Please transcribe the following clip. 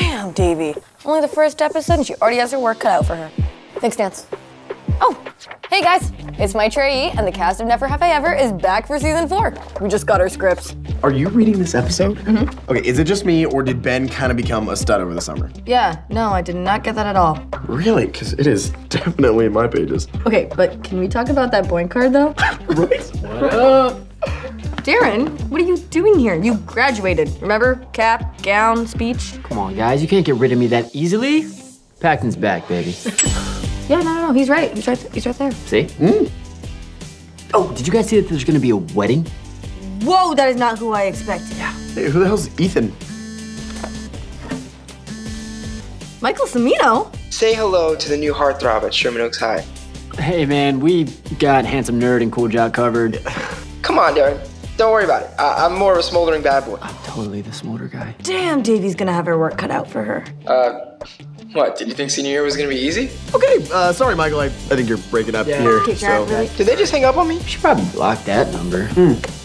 Damn, Devi. Only the first episode and she already has her work cut out for her. Thanks, Nance. Oh, hey guys. It's Maitreyi and the cast of Never Have I Ever is back for season four. We just got our scripts. Are you reading this episode? Mm-hmm. Okay, is it just me or did Ben kind of become a stud over the summer? Yeah, no, I did not get that at all. Really? Because it is definitely in my pages. Okay, but can we talk about that boing card though? right? What up? Darren, what are you doing here? You graduated, remember? Cap, gown, speech. Come on, guys, you can't get rid of me that easily. Paxton's back, baby. yeah, no, no, no, he's right. He's right. He's right there. See? Mm. Oh, did you guys see that there's gonna be a wedding? Whoa, that is not who I expected. Yeah. Hey, who the hell's Ethan? Michael Cimino? Say hello to the new heartthrob at Sherman Oaks High. Hey, man, we got Handsome Nerd and Cool Jock covered. Come on, Darren. Don't worry about it. I- am more of a smoldering bad boy. I'm totally the smolder guy. Damn, Devi's gonna have her work cut out for her. Uh, what? Did you think senior year was gonna be easy? Okay, uh, sorry, Michael. I, I think you're breaking up yeah. here. Okay, so. really? Did they just hang up on me? We should probably block that number. Mm.